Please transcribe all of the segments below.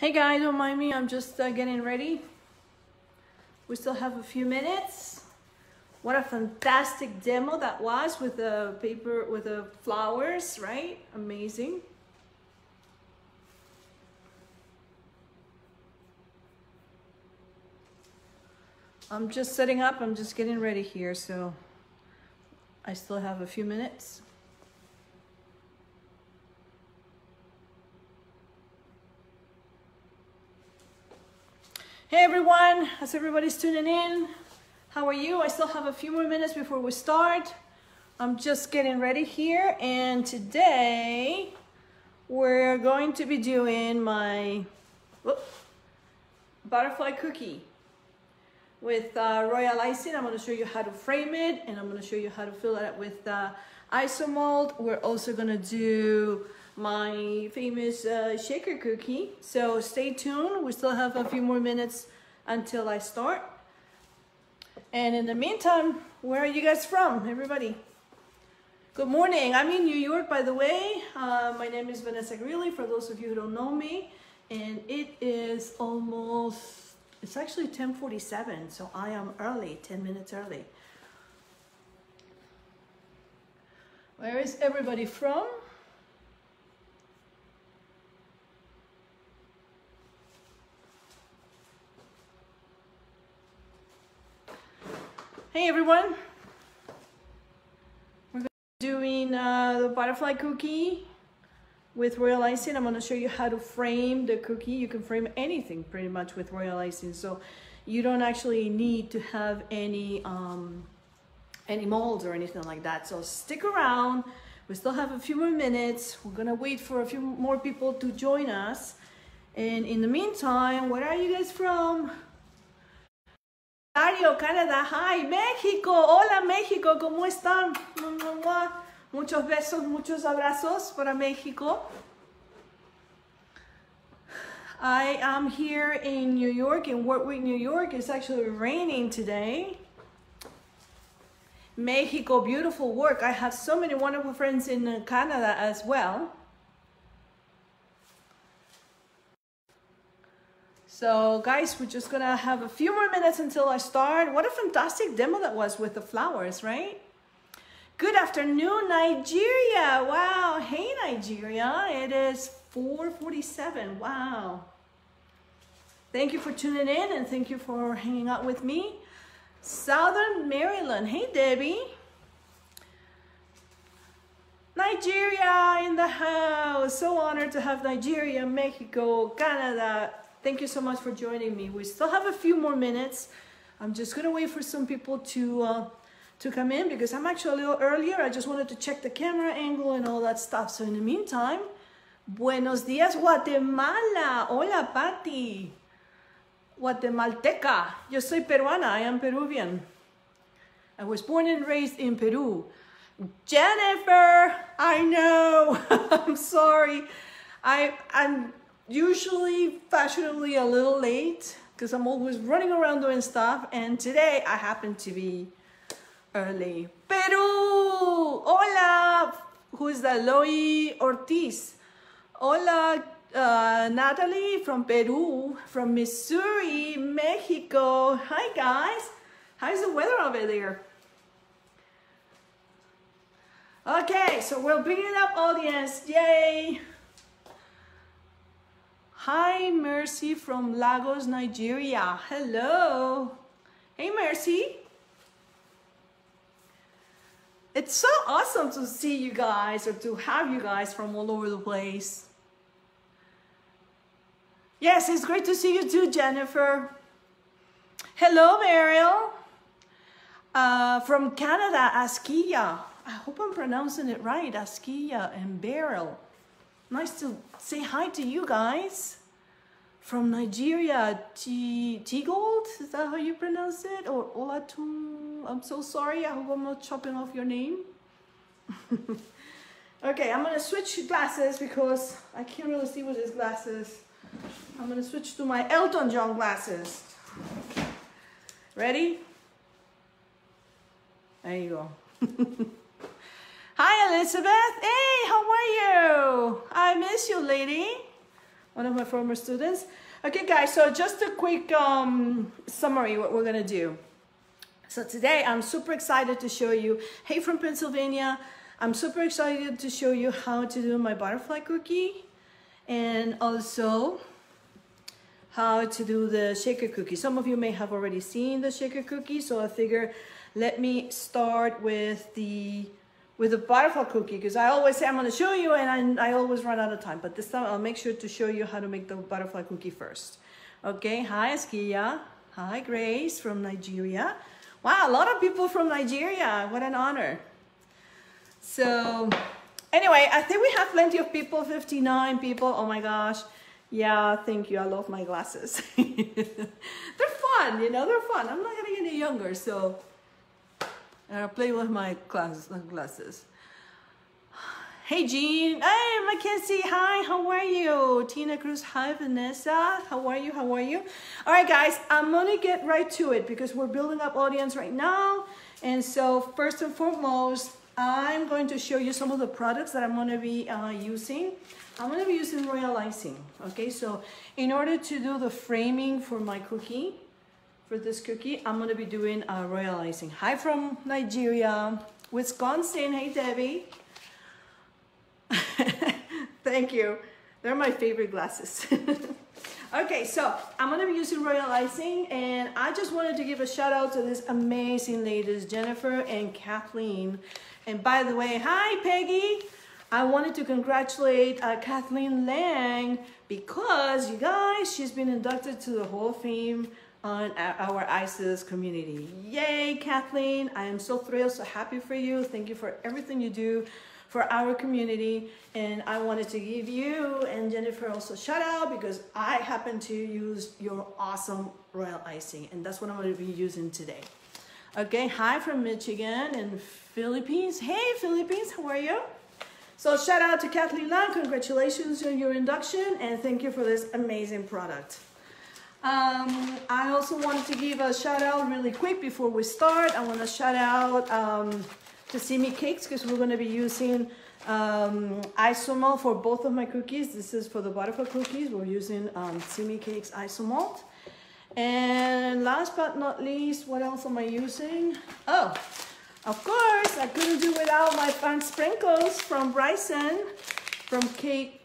Hey guys, don't mind me. I'm just uh, getting ready. We still have a few minutes. What a fantastic demo that was with the paper, with the flowers, right? Amazing. I'm just setting up. I'm just getting ready here. So I still have a few minutes. Hey everyone, as everybody's tuning in, how are you? I still have a few more minutes before we start. I'm just getting ready here and today we're going to be doing my whoop, butterfly cookie with uh, royal icing. I'm going to show you how to frame it and I'm going to show you how to fill it with uh, isomalt. We're also going to do my famous uh, shaker cookie. So stay tuned. We still have a few more minutes until I start. And in the meantime, where are you guys from, everybody? Good morning. I'm in New York, by the way. Uh, my name is Vanessa Greeley, for those of you who don't know me. And it is almost, it's actually 1047, so I am early, 10 minutes early. Where is everybody from? Hey everyone! We're doing uh, the butterfly cookie with royal icing. I'm going to show you how to frame the cookie. You can frame anything pretty much with royal icing. So you don't actually need to have any, um, any molds or anything like that. So stick around. We still have a few more minutes. We're going to wait for a few more people to join us. And in the meantime, where are you guys from? Ontario, Canadá, hi, México, hola México, ¿cómo están? Muchos besos, muchos abrazos para México. I am here in New York, in Warwick, New York. It's actually raining today. Mexico, beautiful work. I have so many wonderful friends in uh, Canada as well. So guys, we're just gonna have a few more minutes until I start. What a fantastic demo that was with the flowers, right? Good afternoon, Nigeria. Wow, hey Nigeria. It is 4.47, wow. Thank you for tuning in and thank you for hanging out with me. Southern Maryland, hey Debbie. Nigeria in the house. So honored to have Nigeria, Mexico, Canada, Thank you so much for joining me. We still have a few more minutes. I'm just gonna wait for some people to uh, to come in because I'm actually a little earlier. I just wanted to check the camera angle and all that stuff. So in the meantime, buenos dias Guatemala. Hola Patti. Guatemalteca. Yo soy peruana. I am Peruvian. I was born and raised in Peru. Jennifer, I know. I'm sorry. I I'm usually fashionably a little late because I'm always running around doing stuff and today I happen to be early. Peru! Hola! Who is that? Loi Ortiz. Hola, uh, Natalie from Peru, from Missouri, Mexico. Hi guys! How's the weather over there? Okay, so we're bringing up audience. Yay! Hi, Mercy from Lagos, Nigeria. Hello. Hey, Mercy. It's so awesome to see you guys or to have you guys from all over the place. Yes, it's great to see you too, Jennifer. Hello, Mariel. Uh, from Canada, Askia. I hope I'm pronouncing it right, Askia and Beryl. Nice to say hi to you guys. From Nigeria, T, Gold, is that how you pronounce it? Or Olatu, I'm so sorry, I hope I'm not chopping off your name. okay, I'm gonna switch glasses because I can't really see with these glasses. I'm gonna switch to my Elton John glasses. Ready? There you go. Hi, Elizabeth. Hey, how are you? I miss you, lady. one of my former students. Okay, guys, so just a quick um, summary what we're gonna do. So today I'm super excited to show you, hey from Pennsylvania, I'm super excited to show you how to do my butterfly cookie and also how to do the shaker cookie. Some of you may have already seen the shaker cookie, so I figure let me start with the with the butterfly cookie because I always say I'm going to show you and I, I always run out of time. But this time I'll make sure to show you how to make the butterfly cookie first. Okay, hi Askia. Hi Grace from Nigeria. Wow, a lot of people from Nigeria. What an honor. So anyway, I think we have plenty of people, 59 people. Oh my gosh. Yeah, thank you. I love my glasses. they're fun, you know, they're fun. I'm not getting any younger, so I play with my glasses. Hey Jean, hey Mackenzie, hi, how are you? Tina Cruz, hi Vanessa, how are you, how are you? All right guys, I'm gonna get right to it because we're building up audience right now. And so first and foremost, I'm going to show you some of the products that I'm gonna be uh, using. I'm gonna be using royal icing, okay? So in order to do the framing for my cookie, for this cookie, I'm gonna be doing a royal icing. Hi from Nigeria, Wisconsin. Hey, Debbie. Thank you. They're my favorite glasses. okay, so I'm gonna be using royal icing and I just wanted to give a shout out to these amazing ladies, Jennifer and Kathleen. And by the way, hi Peggy. I wanted to congratulate uh, Kathleen Lang because you guys, she's been inducted to the Hall of Fame on our ICES community. Yay, Kathleen. I am so thrilled, so happy for you. Thank you for everything you do for our community. And I wanted to give you and Jennifer also shout out because I happen to use your awesome royal icing. And that's what I'm to be using today. Okay, hi from Michigan and Philippines. Hey, Philippines, how are you? So shout out to Kathleen Lang. Congratulations on your induction and thank you for this amazing product. Um, I also wanted to give a shout out really quick before we start. I want to shout out um, to Simi Cakes because we're going to be using um, isomalt for both of my cookies. This is for the butterfly cookies. We're using um, Simi Cakes isomalt. And last but not least, what else am I using? Oh, of course, I couldn't do without my fun sprinkles from Bryson from Kate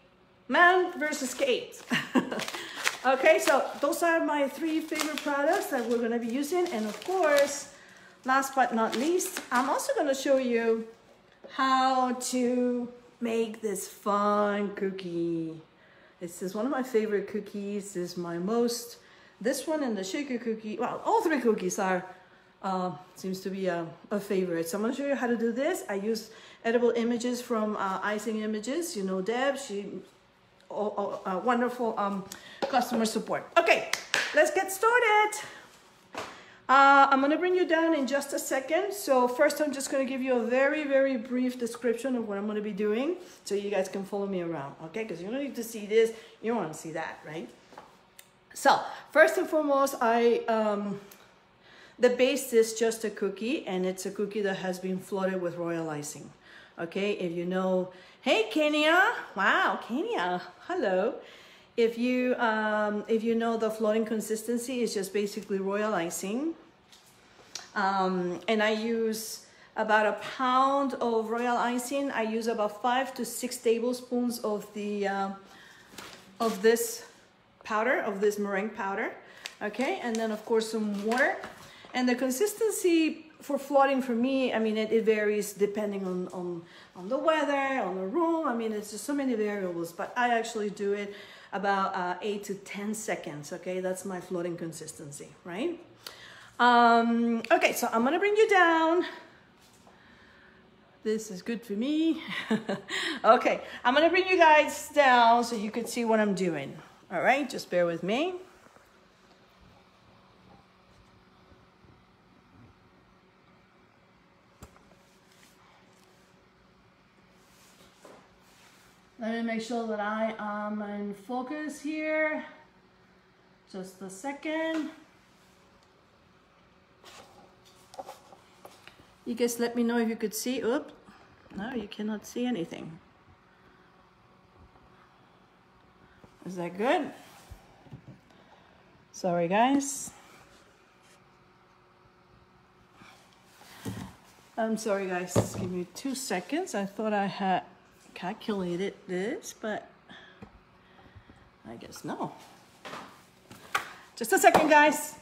Man versus Kate. Okay, so those are my three favorite products that we're gonna be using. And of course, last but not least, I'm also gonna show you how to make this fun cookie. This is one of my favorite cookies. This is my most, this one and the shaker cookie, well, all three cookies are, uh, seems to be a, a, favorite. So I'm gonna show you how to do this. I use edible images from uh, Icing Images. You know Deb, she oh, oh, wonderful um, customer support. Okay, let's get started. Uh, I'm gonna bring you down in just a second. So first I'm just gonna give you a very, very brief description of what I'm gonna be doing so you guys can follow me around, okay? Because you don't need to see this, you don't wanna see that, right? So first and foremost, I, um, the base is just a cookie and it's a cookie that has been flooded with royal icing. Okay, if you know Hey Kenya, wow, Kenya, hello. If you, um, if you know the flooding consistency is just basically royal icing. Um, and I use about a pound of royal icing. I use about five to six tablespoons of the, uh, of this powder, of this meringue powder. Okay, and then of course some water. And the consistency for flooding for me, I mean, it, it varies depending on, on on the weather, on the room. I mean, it's just so many variables, but I actually do it about uh, eight to 10 seconds, okay? That's my flooding consistency, right? Um, okay, so I'm gonna bring you down. This is good for me. okay, I'm gonna bring you guys down so you can see what I'm doing. All right, just bear with me. Let me make sure that I am in focus here. Just a second. You guys let me know if you could see. Oop. No, you cannot see anything. Is that good? Sorry, guys. I'm sorry, guys. Give me two seconds. I thought I had calculated this, but I guess no. Just a second, guys.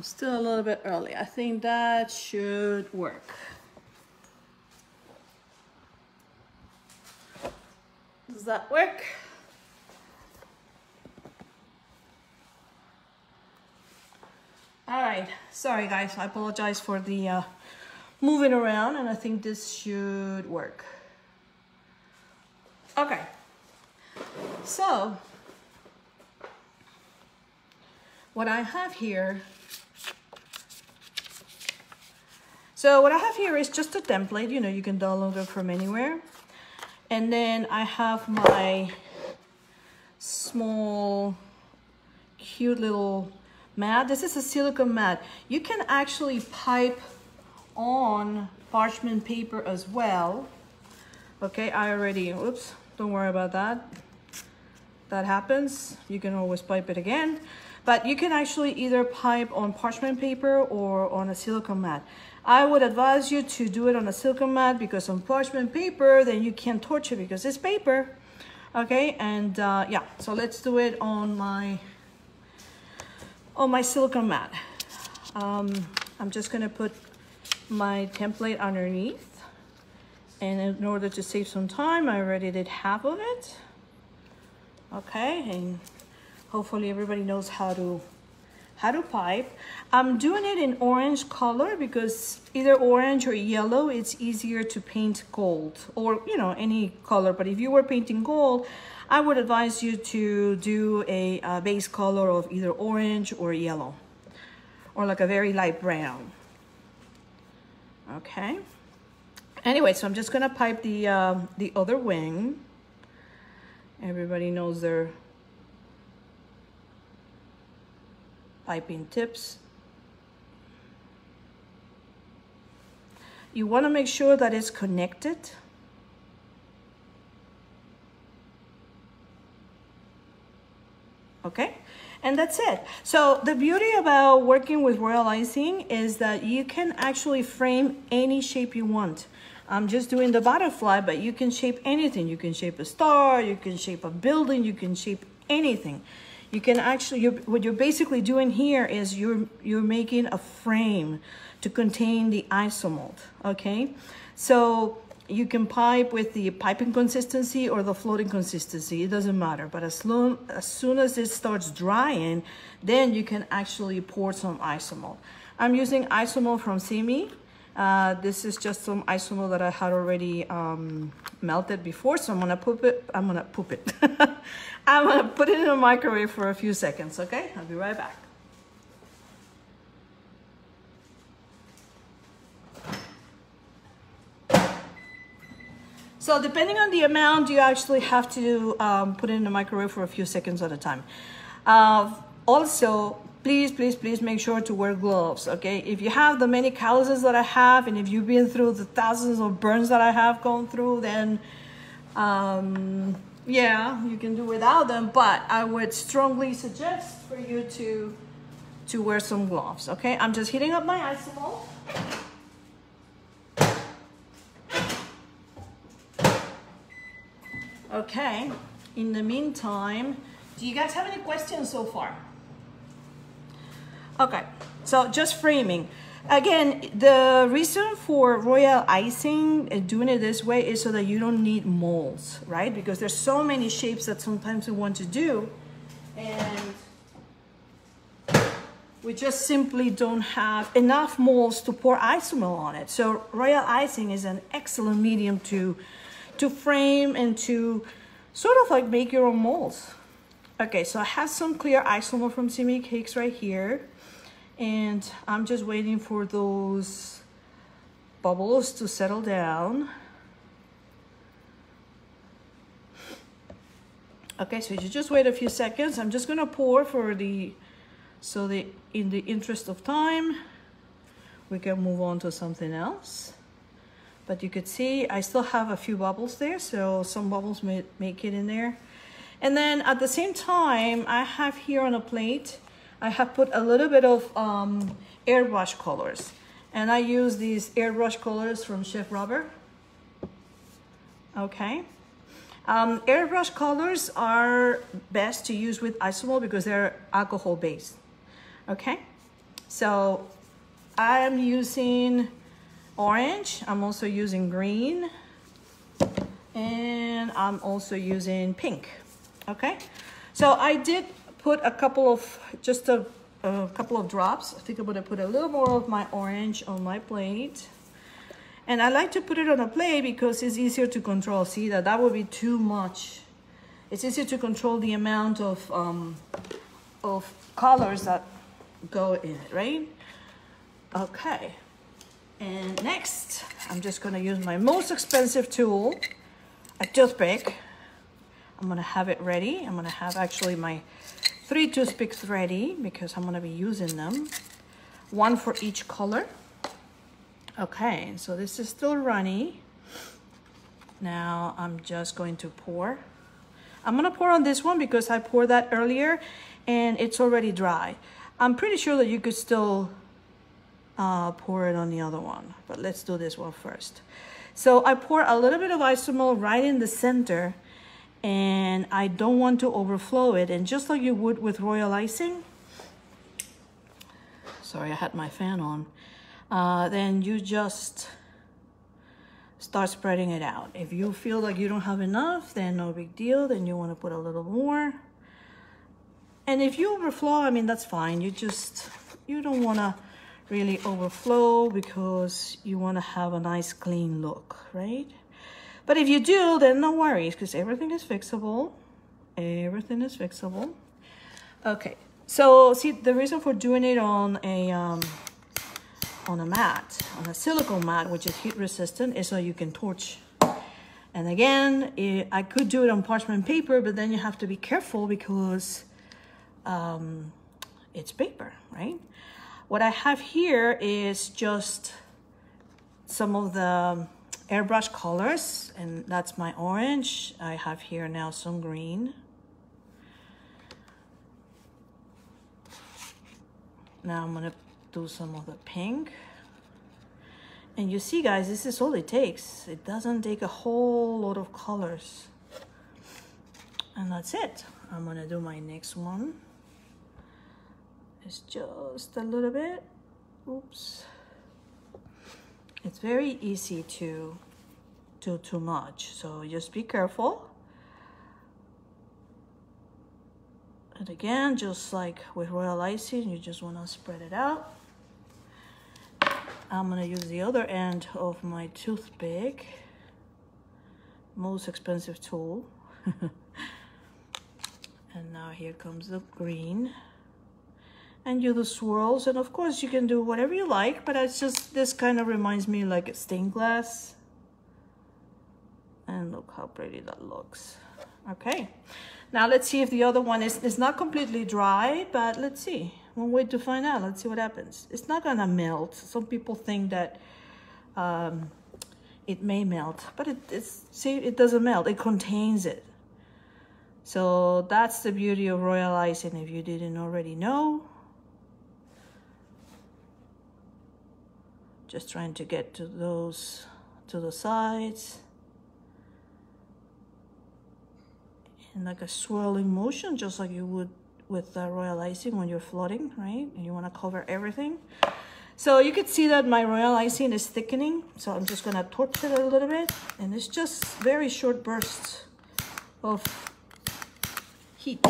Still a little bit early. I think that should work. Does that work? All right, sorry guys, I apologize for the uh, moving around and I think this should work. Okay, so what I have here, so what I have here is just a template, you know, you can download it from anywhere. And then I have my small, cute little mat. This is a silicone mat. You can actually pipe on parchment paper as well. Okay, I already, oops, don't worry about that. That happens. You can always pipe it again. But you can actually either pipe on parchment paper or on a silicone mat. I would advise you to do it on a silicone mat because on parchment paper, then you can't torch it because it's paper. Okay, and uh, yeah, so let's do it on my on my silicone mat. Um, I'm just gonna put my template underneath. And in order to save some time, I already did half of it. Okay, and hopefully everybody knows how to how to pipe. I'm doing it in orange color because either orange or yellow, it's easier to paint gold or, you know, any color. But if you were painting gold, I would advise you to do a, a base color of either orange or yellow or like a very light brown. Okay. Anyway, so I'm just gonna pipe the uh, the other wing. Everybody knows their piping tips. You want to make sure that it's connected okay? And that's it. So the beauty about working with royal icing is that you can actually frame any shape you want. I'm just doing the butterfly, but you can shape anything. You can shape a star, you can shape a building, you can shape anything. You can actually, you're, what you're basically doing here is you're, you're making a frame to contain the isomalt, okay? So you can pipe with the piping consistency or the flooding consistency, it doesn't matter. But as, long, as soon as it starts drying, then you can actually pour some isomalt. I'm using isomalt from Simi. Uh, this is just some isomalt that I had already um, melted before, so I'm gonna poop it, I'm gonna poop it. I'm gonna put it in the microwave for a few seconds, okay? I'll be right back. So depending on the amount, you actually have to um, put it in the microwave for a few seconds at a time. Uh, also, please, please, please make sure to wear gloves, okay? If you have the many calluses that I have, and if you've been through the thousands of burns that I have gone through, then um, yeah, you can do without them, but I would strongly suggest for you to, to wear some gloves, okay? I'm just heating up my isomalt. Okay, in the meantime, do you guys have any questions so far? Okay, so just framing. Again, the reason for royal icing and doing it this way is so that you don't need molds, right? Because there's so many shapes that sometimes we want to do and we just simply don't have enough molds to pour isomalt on it. So royal icing is an excellent medium to to frame and to sort of like make your own molds. Okay, so I have some clear isomalt from Simi Cakes right here. And I'm just waiting for those bubbles to settle down. Okay, so you just wait a few seconds. I'm just gonna pour for the, so the, in the interest of time, we can move on to something else. But you could see I still have a few bubbles there, so some bubbles may make it in there. And then at the same time, I have here on a plate, I have put a little bit of um, airbrush colors. And I use these airbrush colors from Chef Rubber. Okay. Um, airbrush colors are best to use with isomalt because they're alcohol based. Okay. So I am using orange. I'm also using green. And I'm also using pink. Okay. So I did put a couple of, just a, a couple of drops. I think I'm going to put a little more of my orange on my plate. And I like to put it on a plate because it's easier to control. See that that would be too much. It's easier to control the amount of, um, of colors that go in it, right? Okay. And next, I'm just gonna use my most expensive tool, a toothpick. I'm gonna have it ready. I'm gonna have actually my three toothpicks ready because I'm gonna be using them. One for each color. Okay, so this is still runny. Now I'm just going to pour. I'm gonna pour on this one because I poured that earlier and it's already dry. I'm pretty sure that you could still uh, pour it on the other one. But let's do this one first. So I pour a little bit of isomalt right in the center and I don't want to overflow it. And just like you would with royal icing, sorry, I had my fan on, uh, then you just start spreading it out. If you feel like you don't have enough, then no big deal. Then you want to put a little more. And if you overflow, I mean, that's fine. You just, you don't want to really overflow because you want to have a nice clean look, right? But if you do, then no worries because everything is fixable. Everything is fixable. Okay, so see the reason for doing it on a um, on a mat, on a silicone mat, which is heat resistant, is so you can torch. And again, it, I could do it on parchment paper, but then you have to be careful because um, it's paper, right? What I have here is just some of the airbrush colors and that's my orange. I have here now some green. Now I'm gonna do some of the pink. And you see guys, this is all it takes. It doesn't take a whole lot of colors. And that's it. I'm gonna do my next one just a little bit. Oops. It's very easy to do too much, so just be careful. And again, just like with royal icing, you just want to spread it out. I'm to use the other end of my toothpick. Most expensive tool. and now here comes the green and you do swirls and of course you can do whatever you like but it's just this kind of reminds me like a stained glass. And look how pretty that looks. Okay. Now let's see if the other one is it's not completely dry but let's see. One way to find out. Let's see what happens. It's not gonna melt. Some people think that um, it may melt but it, it's see it doesn't melt. It contains it. So that's the beauty of royal icing if you didn't already know just trying to get to those to the sides. In like a swirling motion just like you would with the royal icing when you're flooding right? And you want to cover everything. So you can see that my royal icing is thickening so I'm just gonna torch it a little bit. And it's just very short bursts of heat.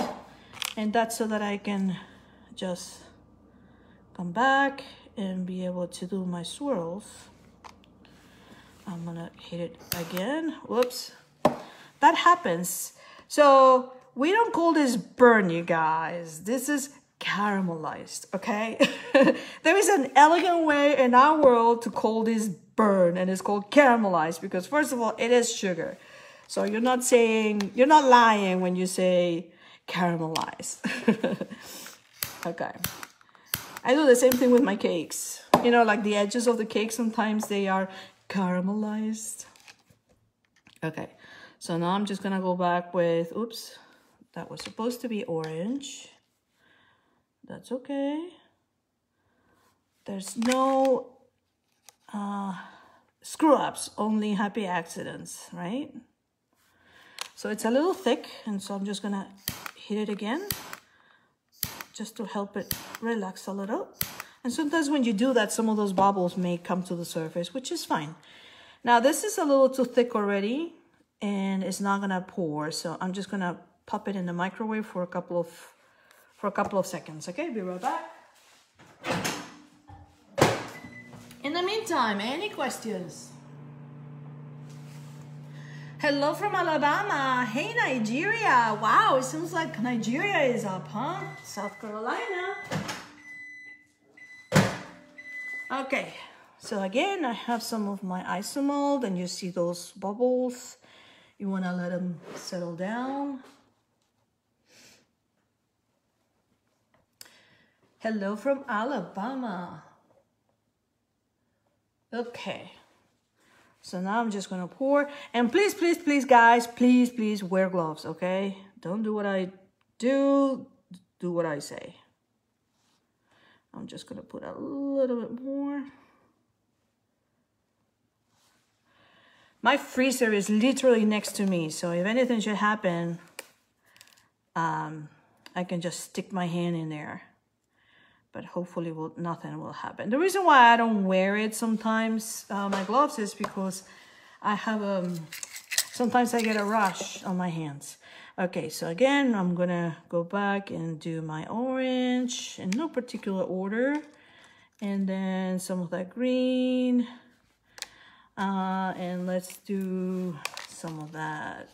And that's so that I can just come back and be able to do my swirls. I'm gonna hit it again. Whoops. That happens. So we don't call this burn, you guys. This is caramelized, okay? there is an elegant way in our world to call this burn and it's called caramelized because first of all, it is sugar. So you're not saying, you're not lying when you say caramelized. okay. I do the same thing with my cakes. You know, like the edges of the cake, sometimes they are caramelized. Okay, so now I'm just gonna go back with, oops, that was supposed to be orange. That's okay. There's no uh, screw ups, only happy accidents, right? So it's a little thick, and so I'm just gonna hit it again just to help it relax a little. And sometimes when you do that, some of those bubbles may come to the surface, which is fine. Now this is a little too thick already and it's not gonna pour. So I'm just gonna pop it in the microwave for a couple of for a couple of seconds. Okay, be right back. In the meantime, any questions? Hello from Alabama. Hey, Nigeria. Wow, it seems like Nigeria is up, huh? South Carolina. Okay, so again, I have some of my isomalt and you see those bubbles. You wanna let them settle down. Hello from Alabama. Okay. So now I'm just gonna pour. And please, please, please, guys, please, please wear gloves, okay? Don't do what I do, do what I say. I'm just gonna put a little bit more. My freezer is literally next to me, so if anything should happen, um, I can just stick my hand in there but hopefully will, nothing will happen. The reason why I don't wear it sometimes, uh, my gloves, is because I have um, sometimes I get a rush on my hands. Okay, so again, I'm gonna go back and do my orange in no particular order. And then some of that green. Uh, and let's do some of that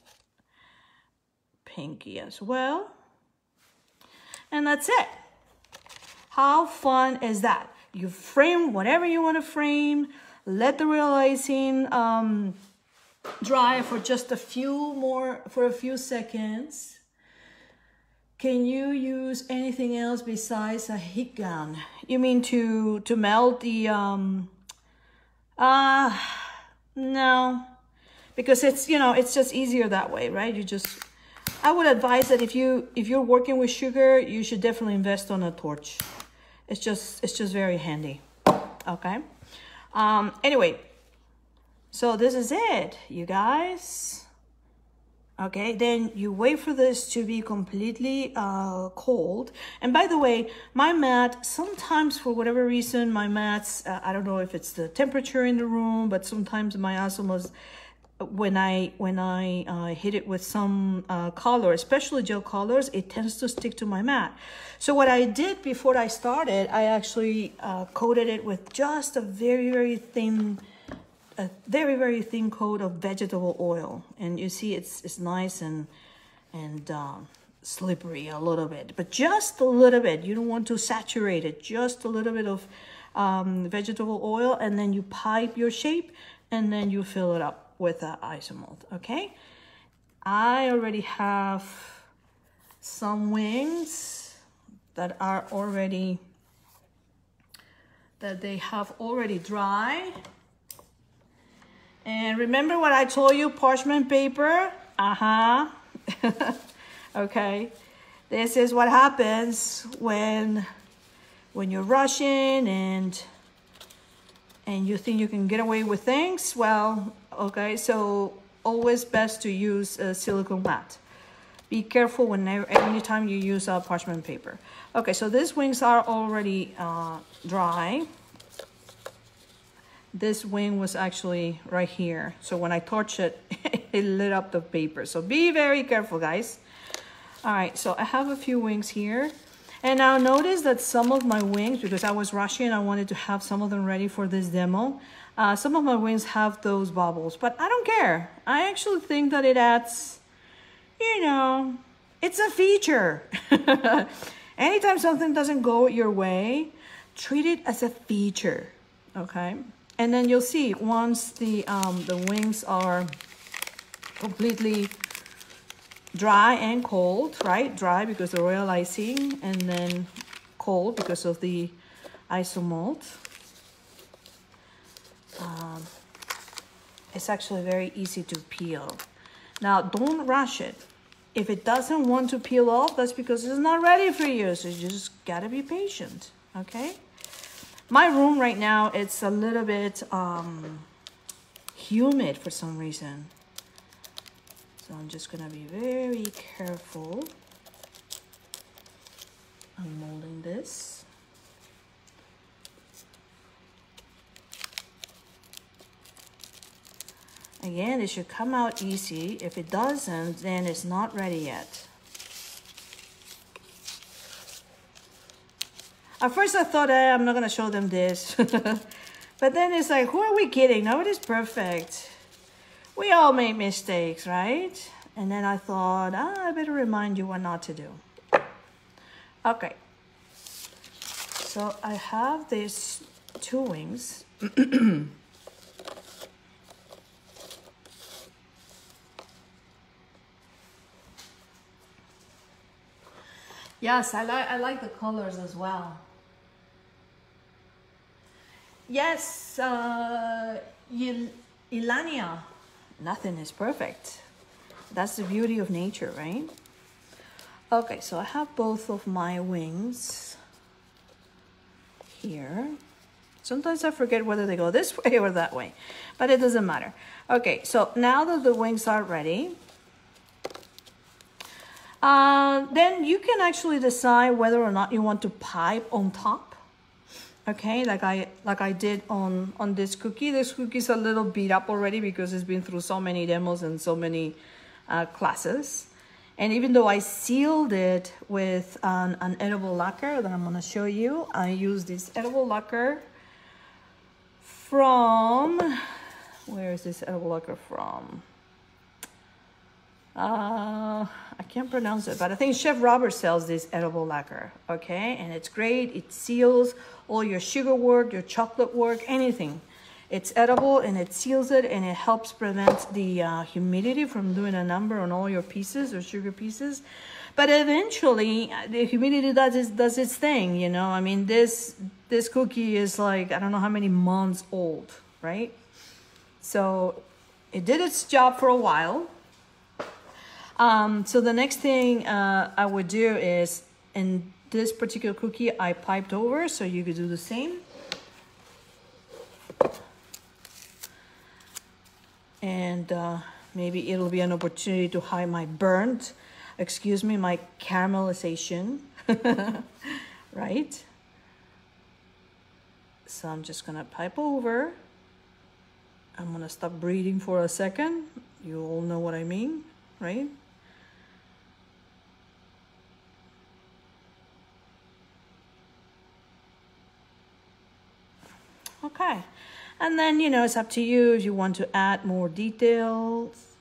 pinky as well. And that's it. How fun is that? You frame whatever you want to frame, let the royal icing um, dry for just a few more, for a few seconds. Can you use anything else besides a heat gun? You mean to, to melt the, um, uh, no, because it's, you know, it's just easier that way, right? You just, I would advise that if you, if you're working with sugar, you should definitely invest on a torch it's just it's just very handy. Okay? Um anyway so this is it you guys. Okay then you wait for this to be completely uh cold. And by the way my mat sometimes for whatever reason my mats uh, i don't know if it's the temperature in the room but sometimes my asthma when I when I uh, hit it with some uh, color, especially gel colors, it tends to stick to my mat. So what I did before I started, I actually uh, coated it with just a very very thin, a very very thin coat of vegetable oil, and you see it's it's nice and and um, slippery a little bit, but just a little bit. You don't want to saturate it. Just a little bit of um, vegetable oil, and then you pipe your shape, and then you fill it up with the isomalt, okay? I already have some wings that are already, that they have already dry. And remember what I told you, parchment paper? Uh-huh. okay. This is what happens when, when you're rushing and and you think you can get away with things, well, okay, so always best to use a silicone mat. Be careful whenever, anytime you use a parchment paper. Okay, so these wings are already uh, dry. This wing was actually right here. So when I torch it, it lit up the paper. So be very careful, guys. All right, so I have a few wings here. And now notice that some of my wings, because I was rushing, I wanted to have some of them ready for this demo. Uh, some of my wings have those bubbles, but I don't care. I actually think that it adds, you know, it's a feature. Anytime something doesn't go your way, treat it as a feature, okay? And then you'll see once the, um, the wings are completely dry and cold, right? Dry because the royal icing and then cold because of the isomalt. Um, it's actually very easy to peel. Now, don't rush it. If it doesn't want to peel off, that's because it's not ready for you. So you just gotta be patient, okay? My room right now, it's a little bit um, humid for some reason. So I'm just gonna be very careful. I'm molding this. Again, it should come out easy. If it doesn't, then it's not ready yet. At first I thought, eh, I'm not gonna show them this. but then it's like, who are we kidding? Nobody's perfect. We all make mistakes, right? And then I thought, ah, I better remind you what not to do. Okay. So I have these two wings. Yes, I like I like the colors as well. Yes, uh, Ilania, nothing is perfect. That's the beauty of nature, right? Okay, so I have both of my wings here. Sometimes I forget whether they go this way or that way, but it doesn't matter. Okay, so now that the wings are ready, uh, then you can actually decide whether or not you want to pipe on top. Okay, like I like I did on on this cookie. This cookie's a little beat up already because it's been through so many demos and so many uh, classes. And even though I sealed it with an, an edible lacquer that I'm gonna show you, I use this edible lacquer from, where is this edible lacquer from? Uh, I can't pronounce it, but I think Chef Rubber sells this edible lacquer, okay? And it's great. It seals all your sugar work, your chocolate work, anything. It's edible and it seals it and it helps prevent the uh, humidity from doing a number on all your pieces or sugar pieces. But eventually, the humidity does its, does its thing, you know? I mean, this, this cookie is like, I don't know how many months old, right? So it did its job for a while um, so the next thing uh, I would do is, in this particular cookie, I piped over, so you could do the same. And uh, maybe it'll be an opportunity to hide my burnt, excuse me, my caramelization, right? So I'm just gonna pipe over. I'm gonna stop breathing for a second. You all know what I mean, right? Okay. And then, you know, it's up to you if you want to add more details.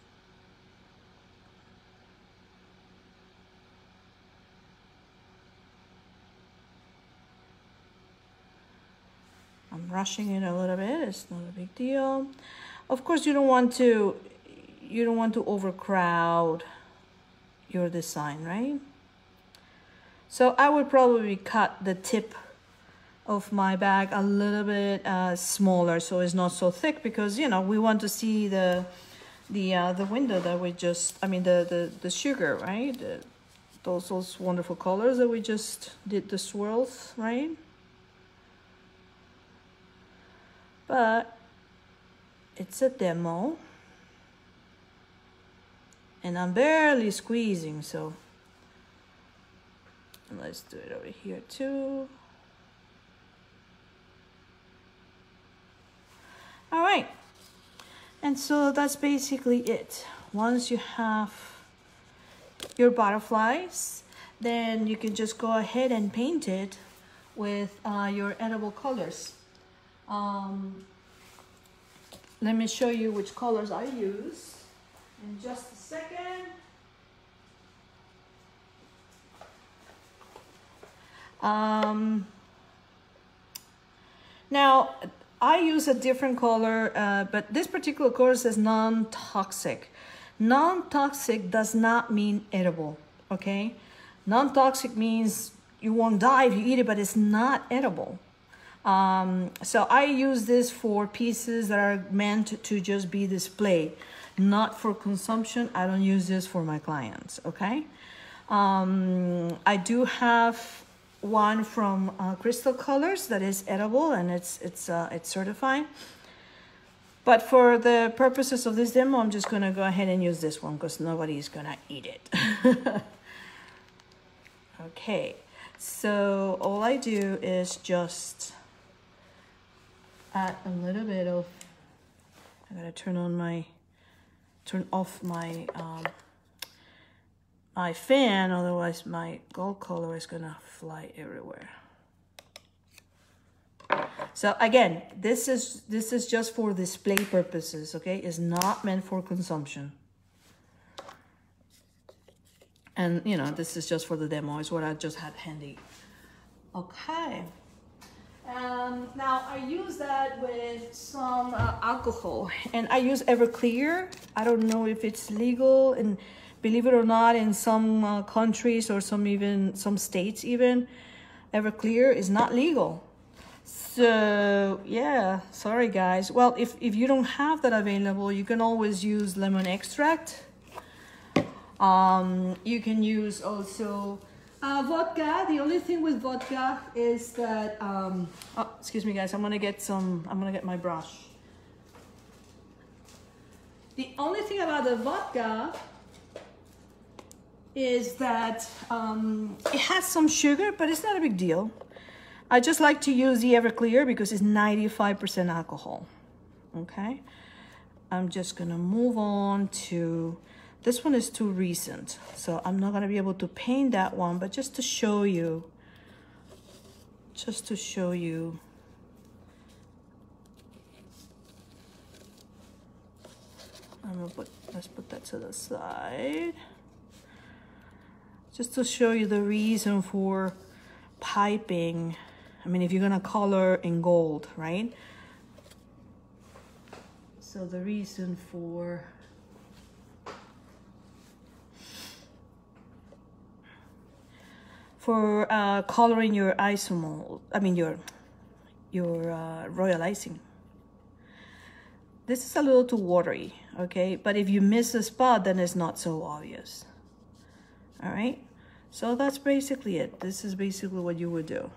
I'm rushing it a little bit. It's not a big deal. Of course, you don't want to you don't want to overcrowd your design, right? So I would probably cut the tip of my bag a little bit uh, smaller so it's not so thick because you know we want to see the the uh, the window that we just I mean the the, the sugar right? The, those those wonderful colors that we just did the swirls right? But it's a demo. And I'm barely squeezing so let's do it over here too All right. And so that's basically it. Once you have your butterflies, then you can just go ahead and paint it with uh, your edible colors. Um, let me show you which colors I use in just a second. Um, now, I use a different color, uh, but this particular color says non-toxic. Non-toxic does not mean edible, okay? Non-toxic means you won't die if you eat it, but it's not edible. Um, so I use this for pieces that are meant to just be displayed, not for consumption. I don't use this for my clients, okay? Um, I do have one from uh, Crystal Colors that is edible and it's, it's, uh, it's certified. But for the purposes of this demo, I'm just gonna go ahead and use this one because nobody's gonna eat it. okay, so all I do is just add a little bit of, I gotta turn on my, turn off my, um, my fan, otherwise my gold color is gonna fly everywhere. So again, this is this is just for display purposes, okay? It's not meant for consumption. And you know, this is just for the demo, it's what I just had handy. Okay. Um, now I use that with some uh, alcohol and I use Everclear. I don't know if it's legal and believe it or not in some uh, countries or some even some states even Everclear is not legal. So yeah, sorry guys. Well, if, if you don't have that available, you can always use lemon extract. Um, you can use also uh, vodka, the only thing with vodka is that, um, oh, excuse me guys, I'm gonna get some, I'm gonna get my brush. The only thing about the vodka is that um, it has some sugar, but it's not a big deal. I just like to use the Everclear because it's 95% alcohol, okay? I'm just gonna move on to this one is too recent, so I'm not gonna be able to paint that one, but just to show you, just to show you, I'm gonna put, let's put that to the side. Just to show you the reason for piping. I mean, if you're gonna color in gold, right? So the reason for for uh, coloring your isomalt, I mean your, your uh, royal icing. This is a little too watery, okay? But if you miss a spot, then it's not so obvious. All right? So that's basically it. This is basically what you would do.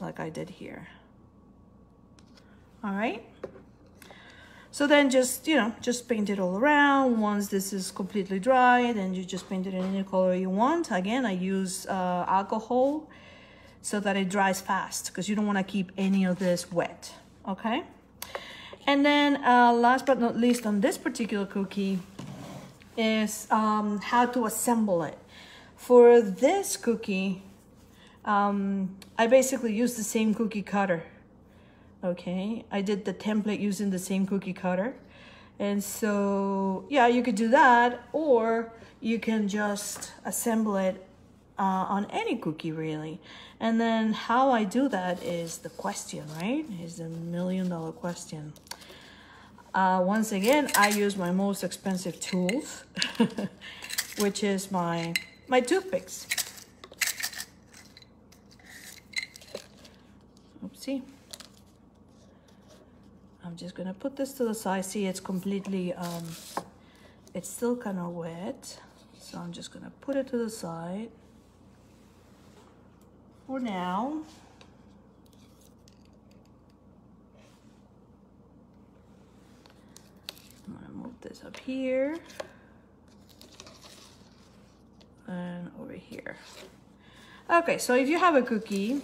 Like I did here. All right? So then just, you know, just paint it all around. Once this is completely dry, then you just paint it in any color you want. Again, I use uh, alcohol so that it dries fast because you don't want to keep any of this wet, okay? And then uh, last but not least on this particular cookie is um, how to assemble it. For this cookie, um, I basically use the same cookie cutter. Okay I did the template using the same cookie cutter. And so yeah you could do that or you can just assemble it uh, on any cookie really. And then how I do that is the question right? Is the million dollar question uh, once again I use my most expensive tools which is my my toothpicks oopsie I'm just gonna put this to the side. See, it's completely, um, it's still kind of wet. So I'm just gonna put it to the side for now. I'm gonna move this up here and over here. Okay, so if you have a cookie,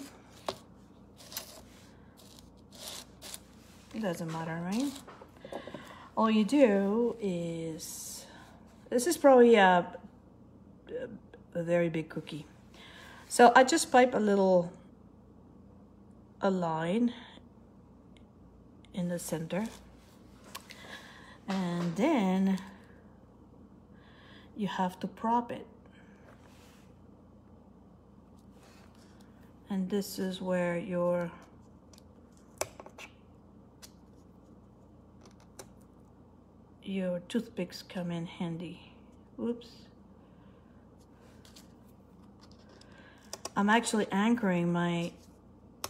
It doesn't matter, right? All you do is, this is probably a, a very big cookie. So I just pipe a little, a line in the center. And then you have to prop it. And this is where your your toothpicks come in handy. Oops. I'm actually anchoring my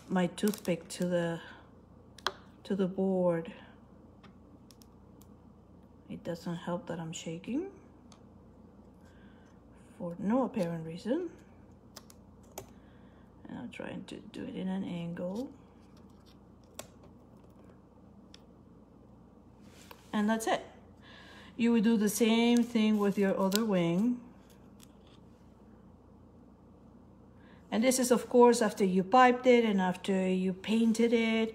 my toothpick to the to the board. It doesn't help that I'm shaking for no apparent reason. And I'm trying to do it in an angle. And that's it. You would do the same thing with your other wing. And this is of course after you piped it and after you painted it,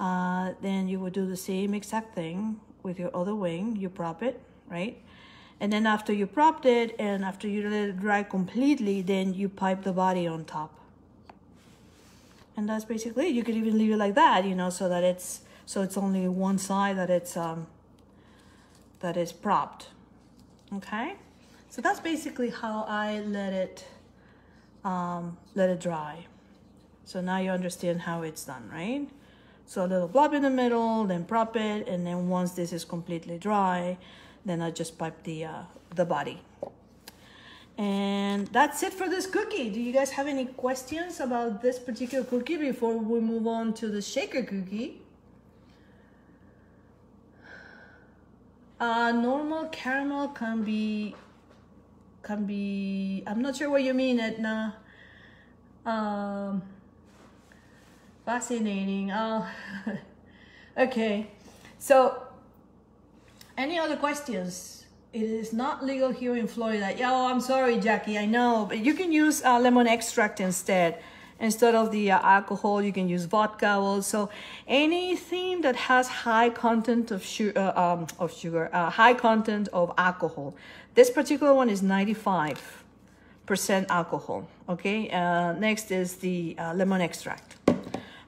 uh, then you would do the same exact thing with your other wing. You prop it, right? And then after you propped it and after you let it dry completely, then you pipe the body on top. And that's basically it. You could even leave it like that, you know, so that it's so it's only one side that it's um that is propped. Okay? So that's basically how I let it um, let it dry. So now you understand how it's done, right? So a little blob in the middle, then prop it, and then once this is completely dry, then I just pipe the, uh, the body. And that's it for this cookie. Do you guys have any questions about this particular cookie before we move on to the shaker cookie? Uh, normal caramel can be, can be, I'm not sure what you mean, Edna. Um, fascinating. Oh, okay. So any other questions? It is not legal here in Florida. Oh, I'm sorry, Jackie. I know, but you can use uh, lemon extract instead. Instead of the uh, alcohol, you can use vodka also. Anything that has high content of, sugar, uh, um, of sugar, uh, high content of alcohol. This particular one is 95% alcohol. Okay. Uh, next is the uh, lemon extract.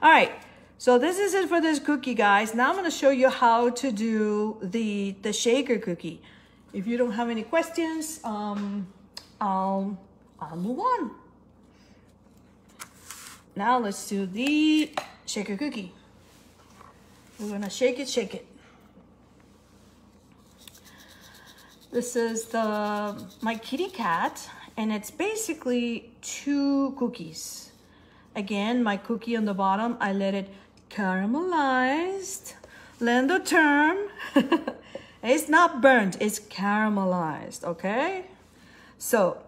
All right. So this is it for this cookie, guys. Now I'm going to show you how to do the, the shaker cookie. If you don't have any questions, um, I'll, I'll move on. Now let's do the shaker cookie. We're going to shake it, shake it. This is the my kitty cat, and it's basically two cookies. Again, my cookie on the bottom, I let it caramelized. Learn the term. it's not burnt, it's caramelized, okay? So,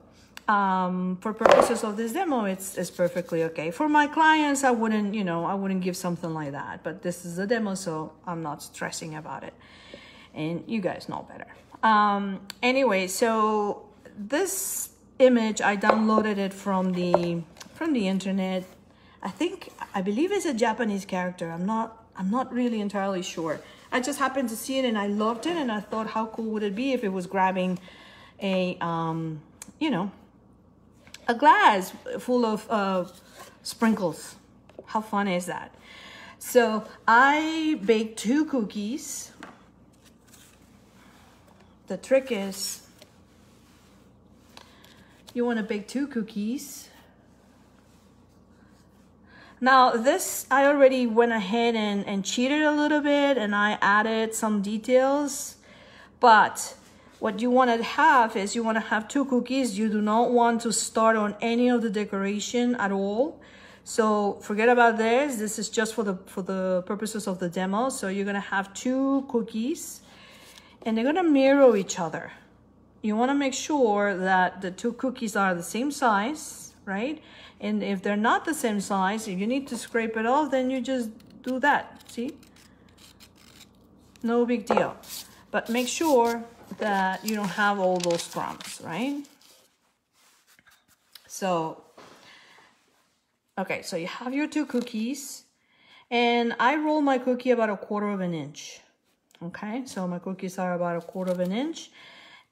um, for purposes of this demo, it's, it's perfectly okay. For my clients, I wouldn't, you know, I wouldn't give something like that, but this is a demo, so I'm not stressing about it. And you guys know better. Um, anyway, so this image, I downloaded it from the, from the internet I think, I believe it's a Japanese character. I'm not, I'm not really entirely sure. I just happened to see it and I loved it and I thought how cool would it be if it was grabbing a, um, you know, a glass full of uh, sprinkles. How fun is that? So I baked two cookies. The trick is you want to bake two cookies now this, I already went ahead and, and cheated a little bit and I added some details, but what you want to have is you want to have two cookies. You do not want to start on any of the decoration at all. So forget about this. This is just for the, for the purposes of the demo. So you're going to have two cookies and they're going to mirror each other. You want to make sure that the two cookies are the same size, right? And if they're not the same size, if you need to scrape it off, then you just do that, see? No big deal. But make sure that you don't have all those crumbs, right? So, okay, so you have your two cookies. And I roll my cookie about a quarter of an inch. Okay, so my cookies are about a quarter of an inch.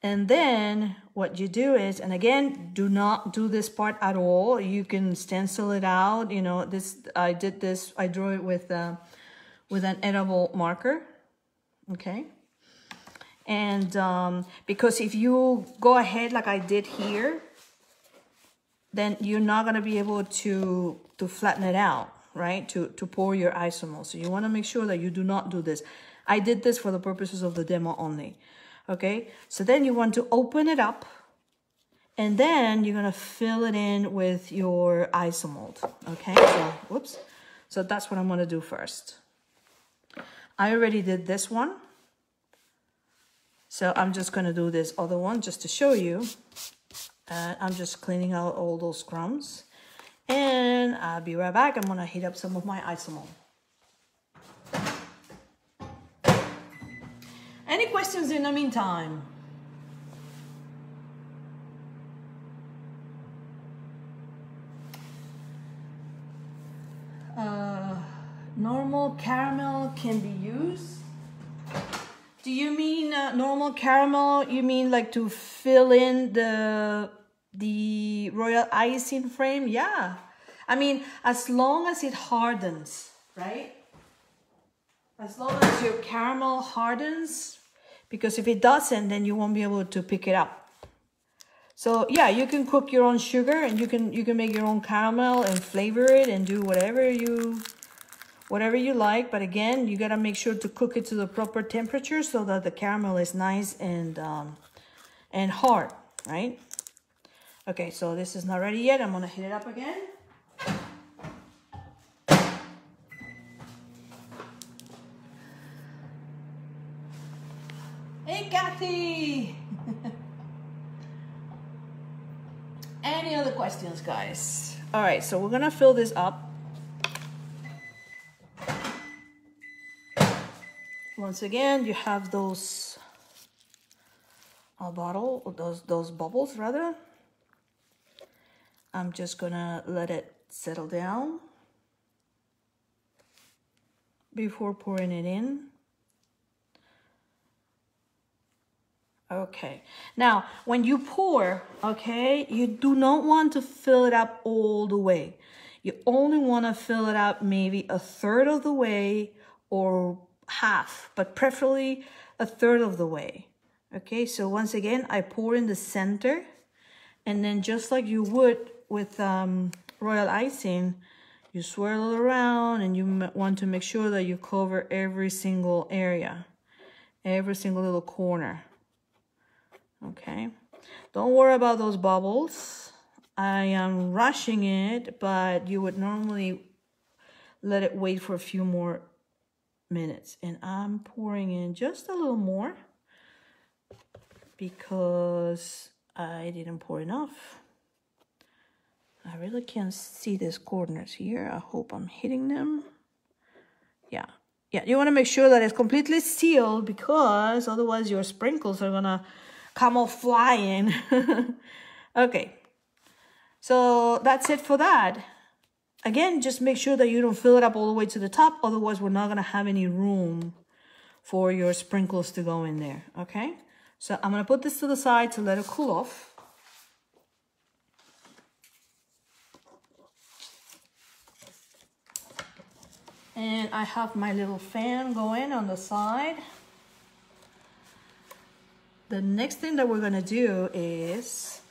And then what you do is, and again, do not do this part at all. You can stencil it out. You know, this, I did this, I drew it with, uh, with an edible marker. Okay. And um, because if you go ahead like I did here, then you're not to be able to, to flatten it out, right? To, to pour your isomalt. So you want to make sure that you do not do this. I did this for the purposes of the demo only okay? So then you want to open it up and then you're gonna fill it in with your isomalt, okay? So, whoops. So that's what I'm gonna do first. I already did this one. So I'm just gonna do this other one just to show you. Uh, I'm just cleaning out all those crumbs. And I'll be right back. I'm gonna heat up some of my isomalt. Any questions in the meantime? Uh, normal caramel can be used. Do you mean uh, normal caramel? You mean like to fill in the the royal icing frame? Yeah. I mean, as long as it hardens, right? As long as your caramel hardens, because if it doesn't, then you won't be able to pick it up. So yeah, you can cook your own sugar and you can you can make your own caramel and flavor it and do whatever you whatever you like. But again, you gotta make sure to cook it to the proper temperature so that the caramel is nice and um, and hard, right? Okay, so this is not ready yet. I'm gonna heat it up again. Hey, Kathy! Any other questions, guys? All right, so we're gonna fill this up. Once again, you have those a bottle, those those bubbles rather. I'm just gonna let it settle down before pouring it in. Okay, now when you pour, okay, you do not want to fill it up all the way. You only want to fill it up maybe a third of the way or half, but preferably a third of the way. Okay, so once again, I pour in the center and then just like you would with um, royal icing, you swirl it around and you want to make sure that you cover every single area, every single little corner okay. Don't worry about those bubbles. I am rushing it but you would normally let it wait for a few more minutes. And I'm pouring in just a little more because I didn't pour enough. I really can't see these corners here. I hope I'm hitting them. Yeah. Yeah you want to make sure that it's completely sealed because otherwise your sprinkles are gonna come off flying. okay, so that's it for that. Again, just make sure that you don't fill it up all the way to the top. Otherwise, we're not going to have any room for your sprinkles to go in there. Okay, so I'm going to put this to the side to let it cool off. And I have my little fan going on the side. The next thing that we're gonna do is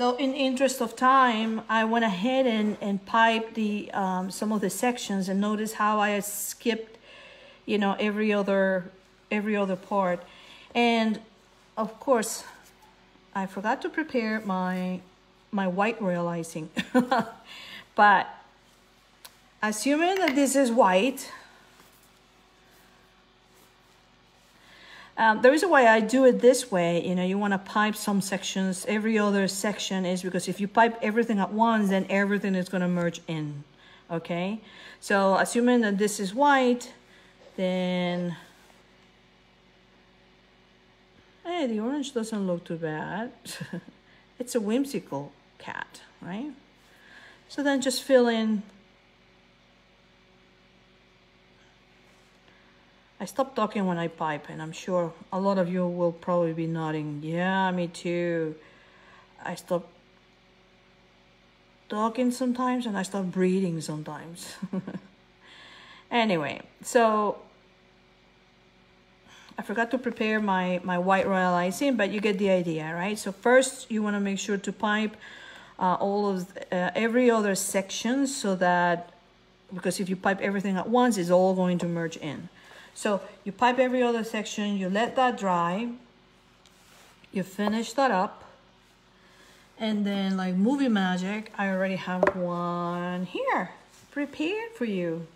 So in interest of time, I went ahead and, and piped the um, some of the sections and notice how I skipped, you know, every other every other part. And of course, I forgot to prepare my my white royal icing. but Assuming that this is white, um, the reason why I do it this way, you know, you want to pipe some sections. Every other section is because if you pipe everything at once, then everything is going to merge in. Okay, so assuming that this is white, then hey, the orange doesn't look too bad. it's a whimsical cat, right? So then just fill in I stop talking when I pipe, and I'm sure a lot of you will probably be nodding. Yeah, me too. I stop talking sometimes, and I stop breathing sometimes. anyway, so I forgot to prepare my, my white royal icing, but you get the idea, right? So first, you want to make sure to pipe uh, all of uh, every other section so that, because if you pipe everything at once, it's all going to merge in. So you pipe every other section, you let that dry, you finish that up, And then like Movie Magic, I already have one here prepared for you.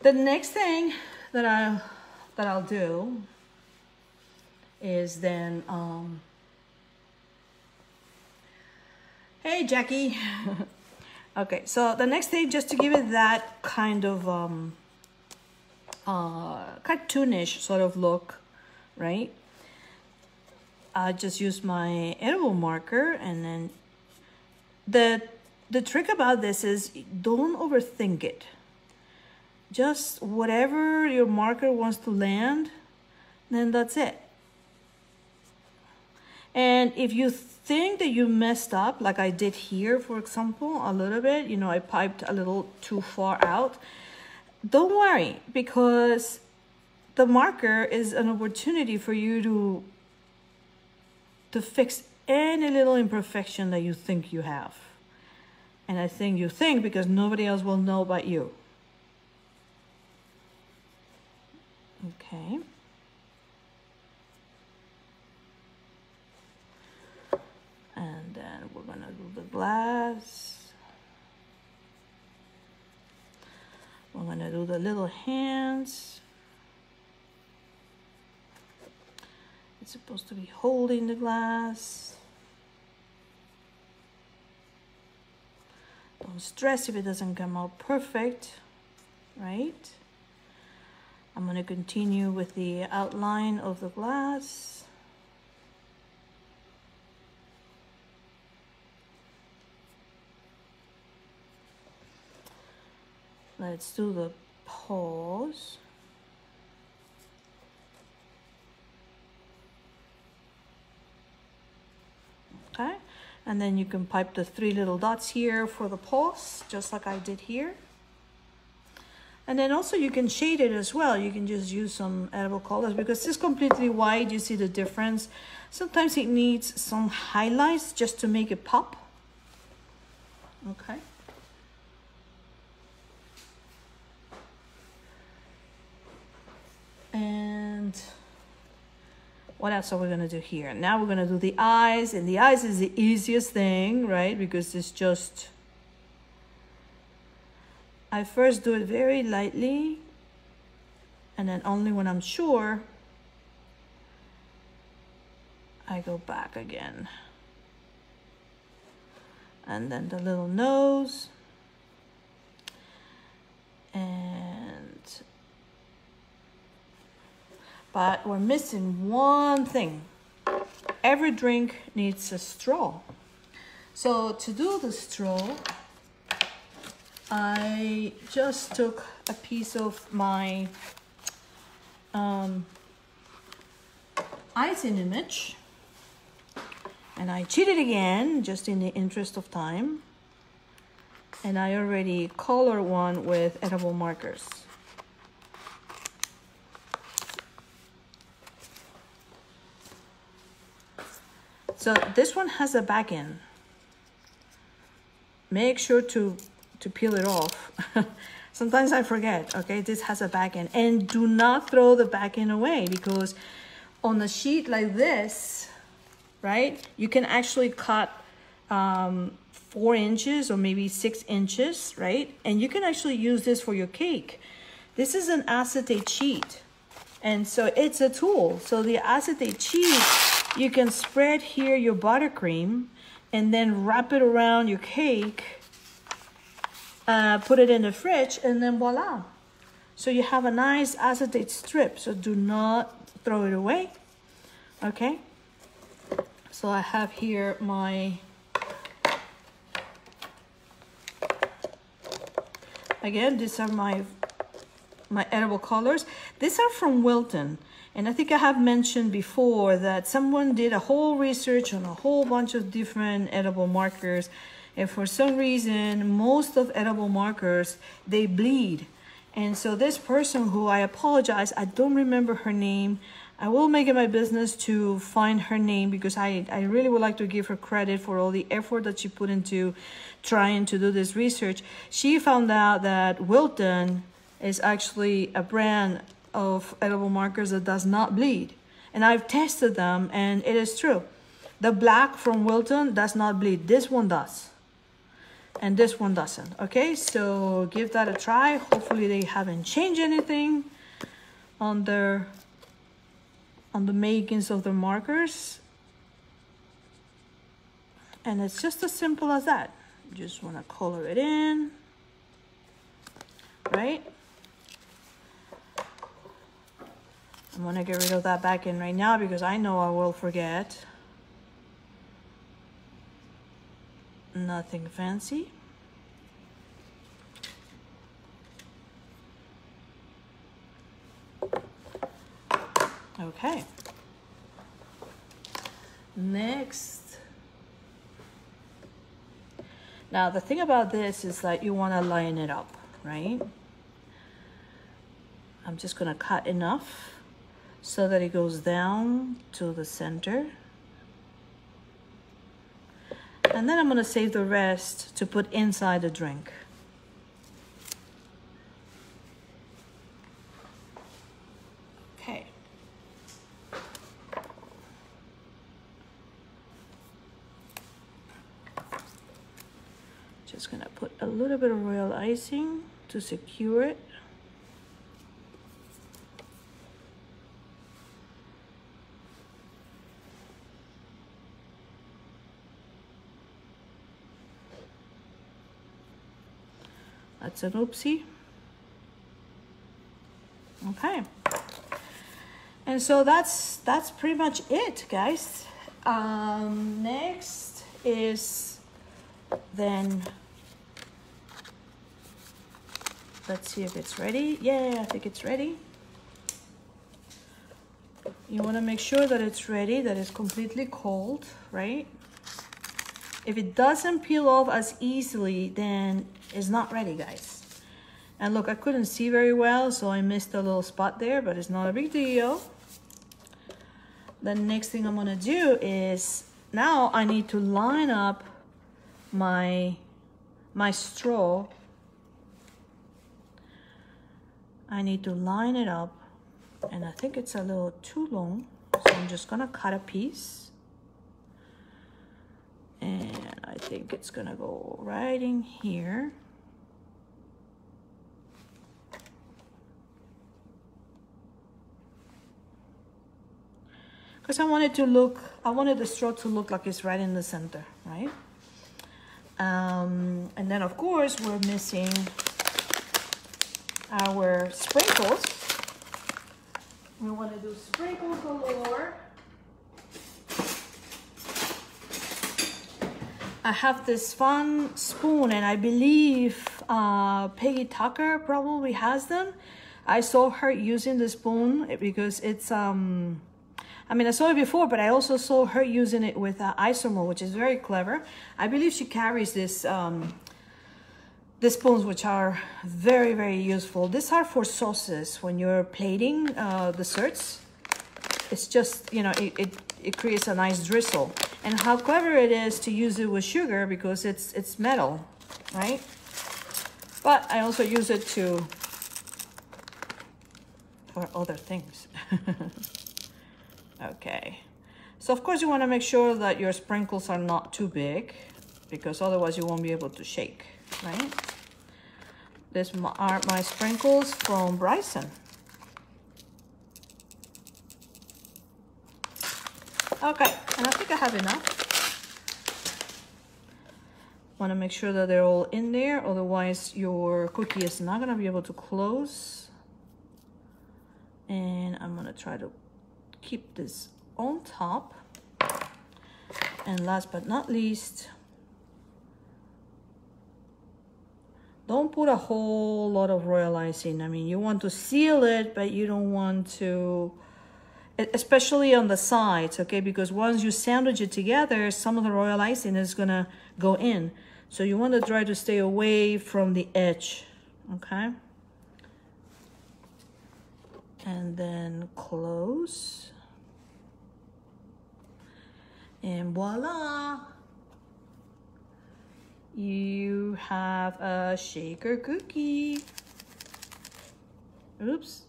The next thing that I that I'll do is then um Hey Jackie. okay, so the next thing just to give it that kind of um uh cartoonish sort of look, right? I just use my edible marker and then the the trick about this is don't overthink it. Just whatever your marker wants to land, then that's it. And if you think that you messed up, like I did here, for example, a little bit, you know, I piped a little too far out, don't worry because the marker is an opportunity for you to to fix any little imperfection that you think you have. And I think you think because nobody else will know but you. Okay. And then we're gonna do the glass. We're gonna do the little hands. It's supposed to be holding the glass. Don't stress if it doesn't come out perfect, right? I'm going to continue with the outline of the glass. Let's do the paws. Okay, and then you can pipe the three little dots here for the pulse, just like I did here. And then also you can shade it as well. You can just use some edible colors because it's completely white. You see the difference. Sometimes it needs some highlights just to make it pop. Okay. And what else are we gonna do here? Now we're gonna do the eyes, and the eyes is the easiest thing, right? Because it's just, I first do it very lightly, and then only when I'm sure, I go back again. And then the little nose, and but we're missing one thing. Every drink needs a straw. So to do the straw, I just took a piece of my um, icing image and I cheated again just in the interest of time and I already colored one with edible markers. So this one has a back end. Make sure to, to peel it off. Sometimes I forget, okay? This has a back end. And do not throw the back end away because on a sheet like this, right? You can actually cut um, four inches or maybe six inches, right? And you can actually use this for your cake. This is an acetate sheet. And so it's a tool. So the acetate sheet you can spread here your buttercream and then wrap it around your cake, uh, put it in the fridge, and then voila. So you have a nice acetate strip, so do not throw it away, okay? So I have here my, again, these are my, my edible colors. These are from Wilton. And I think I have mentioned before that someone did a whole research on a whole bunch of different edible markers. And for some reason, most of edible markers, they bleed. And so this person who I apologize, I don't remember her name. I will make it my business to find her name because I, I really would like to give her credit for all the effort that she put into trying to do this research. She found out that Wilton is actually a brand of edible markers that does not bleed. And I've tested them and it is true. The black from Wilton does not bleed. This one does. And this one doesn't. Okay, so give that a try. Hopefully they haven't changed anything on their on the makings of the markers. And it's just as simple as that. just want to color it in. Right? I'm gonna get rid of that back in right now because I know I will forget. Nothing fancy. Okay. Next. Now the thing about this is that you want to line it up, right? I'm just to cut enough so that it goes down to the center. And then I'm going to save the rest to put inside the drink. Okay. Just going to put a little bit of royal icing to secure it. That's an oopsie. Okay. And so that's that's pretty much it, guys. Um, next is then let's see if it's ready. Yeah, I think it's ready. You want to make sure that it's ready, that it's completely cold, right? If it doesn't peel off as easily, then it's not ready, guys. And look, I couldn't see very well, so I missed a little spot there, but it's not a big deal. The next thing I'm gonna do is, now I need to line up my, my straw. I need to line it up, and I think it's a little too long, so I'm just gonna cut a piece. And I think it's gonna go right in here. Because I wanted to look, I wanted the straw to look like it's right in the center, right? Um, and then of course we're missing our sprinkles. We want to do sprinkle galore. I have this fun spoon and I believe uh, Peggy Tucker probably has them. I saw her using the spoon because it's um, I mean, I saw it before, but I also saw her using it with uh, Isomalt, which is very clever. I believe she carries this, um, these spoons, which are very, very useful. These are for sauces when you're plating uh, desserts. It's just, you know, it, it, it creates a nice drizzle. And how clever it is to use it with sugar because it's, it's metal, right? But I also use it to, for other things. Okay. So of course you want to make sure that your sprinkles are not too big because otherwise you won't be able to shake, right? These are my sprinkles from Bryson. Okay, and I think I have enough. Want to make sure that they're all in there, otherwise your cookie is not to be able to close. And I'm to try to keep this on top. And last but not least, don't put a whole lot of royal icing. I mean, you want to seal it, but you don't want to, especially on the sides, okay? Because once you sandwich it together, some of the royal icing is gonna go in. So you want to try to stay away from the edge, okay? And then close. And voila! You have a shaker cookie. Oops.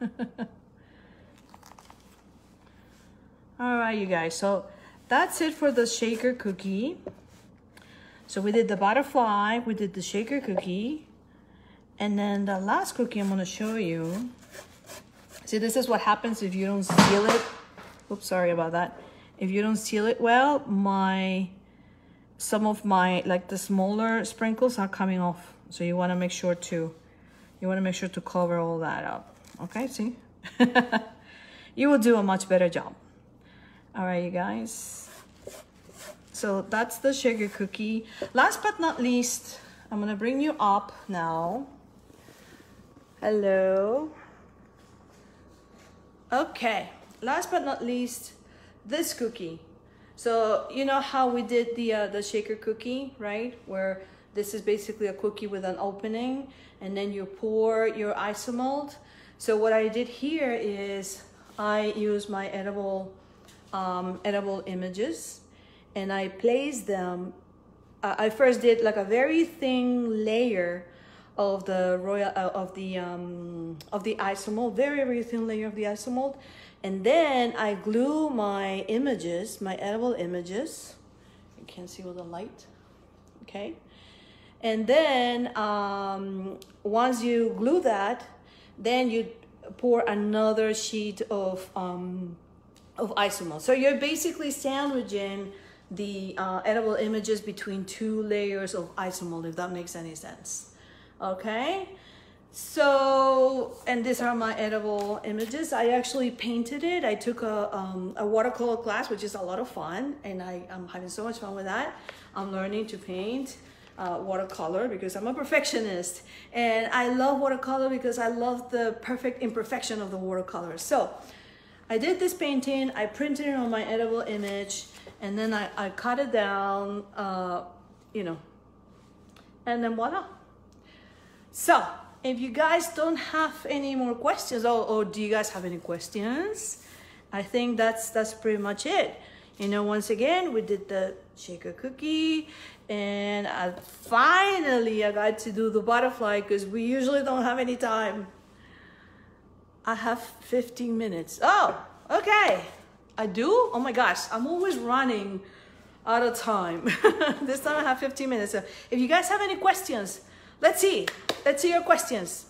All right, you guys. So that's it for the shaker cookie. So we did the butterfly, we did the shaker cookie, and then the last cookie I'm gonna show you. See, this is what happens if you don't seal it. Oops, sorry about that. If you don't seal it well, my some of my like the smaller sprinkles are coming off. So you wanna make sure to you wanna make sure to cover all that up. Okay, see? you will do a much better job. All right, you guys. So that's the sugar cookie. Last but not least, I'm gonna bring you up now. Hello. Okay, last but not least, this cookie. So you know how we did the uh, the shaker cookie, right? Where this is basically a cookie with an opening, and then you pour your isomalt. So what I did here is I use my edible um, edible images and I placed them. Uh, I first did like a very thin layer of the royal uh, of the um, of the isomalt, very very thin layer of the isomalt, and then I glue my images, my edible images. You can see with the light, okay. And then um, once you glue that, then you pour another sheet of um, of isomalt. So you're basically sandwiching the uh, edible images between two layers of isomalt, if that makes any sense. Okay, so, and these are my edible images. I actually painted it. I took a, um, a watercolor class, which is a lot of fun, and I, I'm having so much fun with that. I'm learning to paint uh, watercolor because I'm a perfectionist, and I love watercolor because I love the perfect imperfection of the watercolor. So, I did this painting, I printed it on my edible image, and then I, I cut it down, uh, you know, and then voila. So, if you guys don't have any more questions, or, or do you guys have any questions? I think that's that's pretty much it. You know, once again, we did the shaker cookie, and I, finally I got to do the butterfly because we usually don't have any time. I have 15 minutes. Oh, okay. I do? Oh my gosh, I'm always running out of time. this time I have 15 minutes. So if you guys have any questions, let's see. Let's see your questions.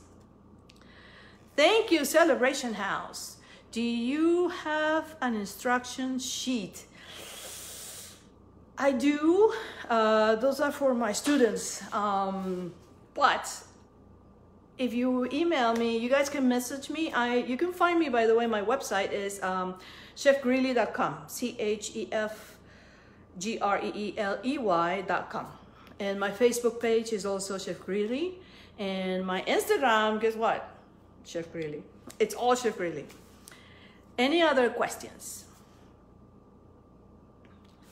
Thank you, Celebration House. Do you have an instruction sheet? I do. Uh, those are for my students. Um, but if you email me, you guys can message me. I you can find me by the way. My website is um, chefgreeley.com. C H E F G R E E L E Y.com. And my Facebook page is also Chef Greeley. And my Instagram, guess what? Chef Greeley. It's all Chef Greeley. Any other questions?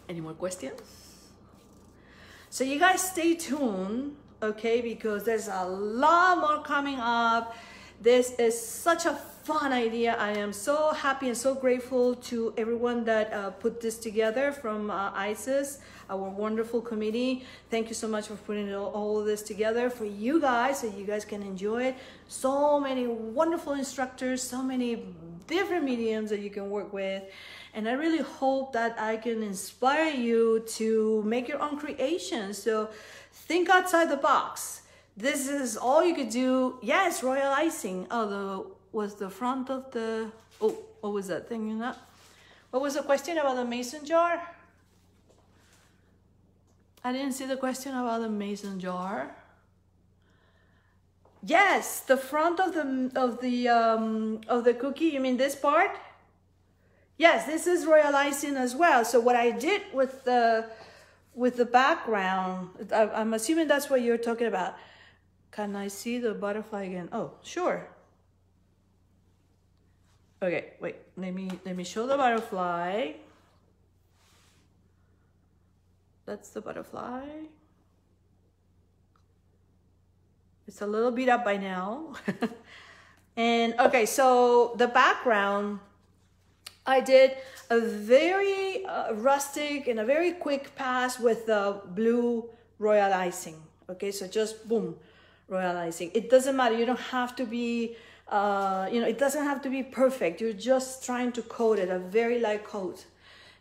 Any more questions? So you guys stay tuned okay? Because there's a lot more coming up. This is such a fun idea. I am so happy and so grateful to everyone that uh, put this together from uh, ICES, our wonderful committee. Thank you so much for putting all of this together for you guys so you guys can enjoy it. So many wonderful instructors, so many different mediums that you can work with. And I really hope that I can inspire you to make your own creations. So Think outside the box. This is all you could do. Yes, royal icing. Oh, the was the front of the. Oh, what was that thing? You know. What was the question about the mason jar? I didn't see the question about the mason jar. Yes, the front of the of the um, of the cookie. You mean this part? Yes, this is royal icing as well. So what I did with the with the background, I'm assuming that's what you're talking about. Can I see the butterfly again? Oh, sure. Okay, wait, let me, let me show the butterfly. That's the butterfly. It's a little beat up by now. and okay, so the background, I did a very uh, rustic and a very quick pass with the blue royal icing. Okay, so just boom, royal icing. It doesn't matter. You don't have to be, uh, you know, it doesn't have to be perfect. You're just trying to coat it, a very light coat.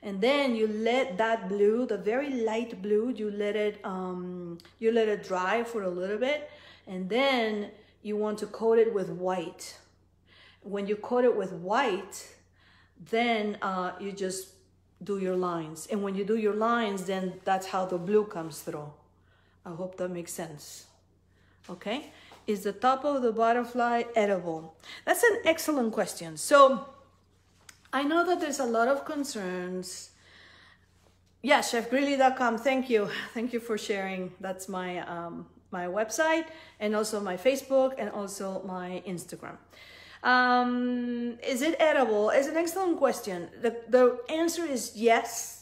And then you let that blue, the very light blue, you let it um, you let it dry for a little bit, and then you want to coat it with white. When you coat it with white, then uh, you just do your lines, and when you do your lines, then that's how the blue comes through. I hope that makes sense. Okay, is the top of the butterfly edible? That's an excellent question. So I know that there's a lot of concerns. Yeah, chefgreeley.com. Thank you. Thank you for sharing. That's my um, my website and also my Facebook and also my Instagram. Um, is it edible? It's an excellent question. The, the answer is yes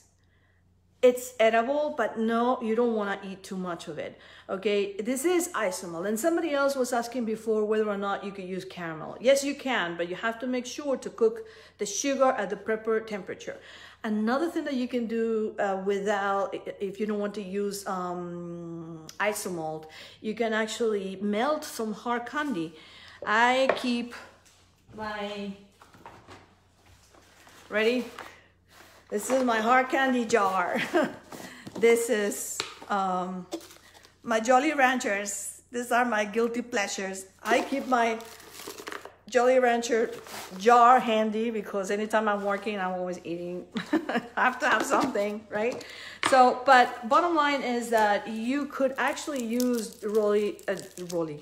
it's edible, but no, you don't want to eat too much of it. Okay, this is isomalt. And somebody else was asking before whether or not you could use caramel. Yes, you can, but you have to make sure to cook the sugar at the proper temperature. Another thing that you can do uh, without, if you don't want to use um, isomalt, you can actually melt some hard candy. I keep my, ready? This is my hard candy jar. this is um, my Jolly Ranchers. These are my guilty pleasures. I keep my Jolly Rancher jar handy because anytime I'm working, I'm always eating. I have to have something, right? So, but bottom line is that you could actually use Rolly, uh, Rolly,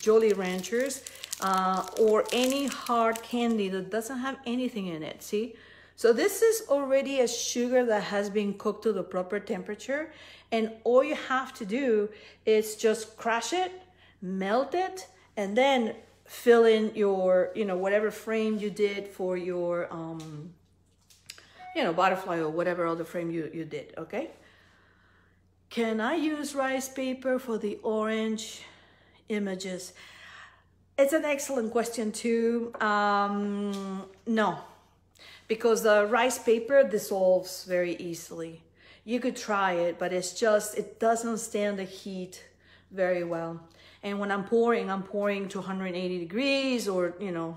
Jolly Ranchers uh, or any hard candy that doesn't have anything in it. See? So this is already a sugar that has been cooked to the proper temperature. And all you have to do is just crush it, melt it, and then fill in your, you know, whatever frame you did for your, um, you know, butterfly or whatever other frame you, you did, okay? Can I use rice paper for the orange images? It's an excellent question too. Um, no, because the rice paper dissolves very easily. You could try it, but it's just, it doesn't stand the heat very well. And when I'm pouring, I'm pouring to 180 degrees or, you know,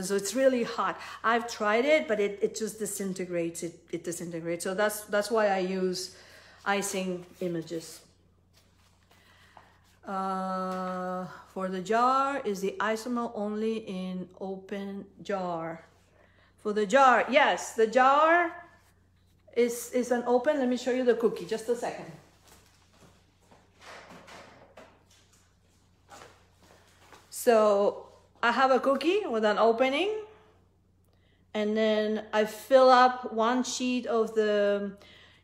so it's really hot. I've tried it, but it, it just disintegrates. It, it disintegrates. So that's, that's why I use icing images. Uh, for the jar, is the isomalt only in open jar? For the jar, yes, the jar is, is an open. Let me show you the cookie, just a second. So I have a cookie with an opening and then I fill up one sheet of the,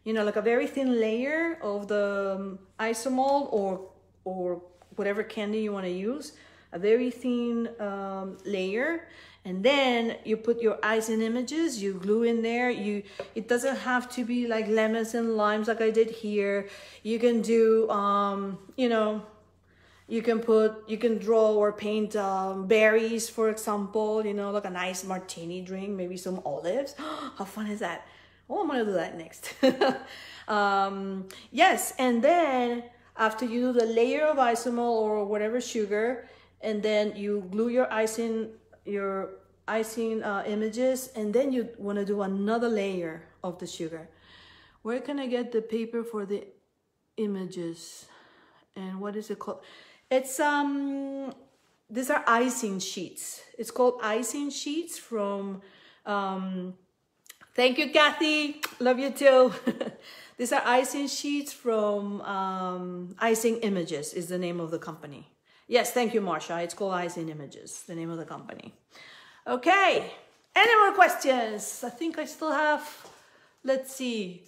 you know, like a very thin layer of the um, isomalt or, or whatever candy you want to use, a very thin um, layer and then you put your icing images you glue in there you it doesn't have to be like lemons and limes like i did here. You can do um you know you can put you can draw or paint um, berries for example you know like a nice martini drink maybe some olives. How fun is that? Oh i'm gonna do that next. Um yes and then after you do the layer of isomalt or whatever sugar and then you glue your icing your icing uh, images and then you want to do another layer of the sugar. Where can I get the paper for the images? And what is it called? It's, um, these are icing sheets. It's called icing sheets from, um, thank you, Kathy. Love you too. these are icing sheets from um, Icing Images is the name of the company. Yes, thank you, Marsha. It's called Icing Images, the name of the company. Okay, any more questions? I think I still have, let's see,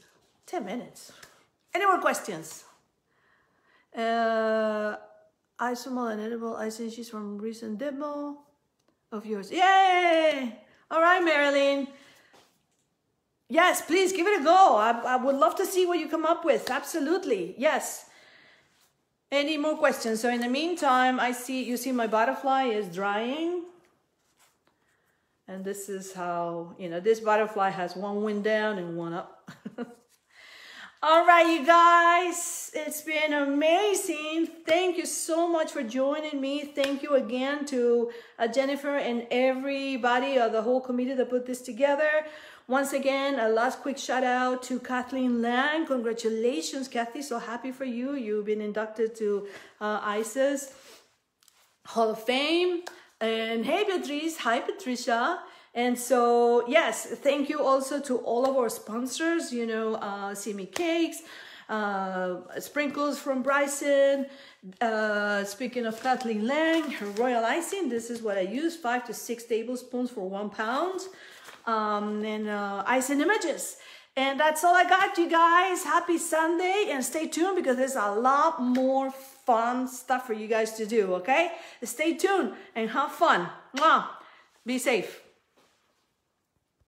10 minutes. Any more questions? Uh, isomalt and edible she's from recent demo of yours. Yay! All right, Marilyn. Yes, please give it a go. I, I would love to see what you come up with. Absolutely. Yes. Any more questions? So in the meantime, I see, you see my butterfly is drying. And this is how, you know, this butterfly has one wing down and one up. All right, you guys, it's been amazing. Thank you so much for joining me. Thank you again to uh, Jennifer and everybody, uh, the whole committee that put this together. Once again, a last quick shout out to Kathleen Lang. Congratulations, Kathy. So happy for you. You've been inducted to uh, ICES Hall of Fame. And hey, Beatrice. Hi, Patricia. And so, yes, thank you also to all of our sponsors, you know, uh, Simi Cakes, uh, sprinkles from Bryson. Uh, speaking of Kathleen Lang, her royal icing, this is what I use, five to six tablespoons for one pound. Um, and uh, icing images. And that's all I got, you guys. Happy Sunday and stay tuned because there's a lot more fun stuff for you guys to do, okay? Stay tuned and have fun. Mwah. Be safe.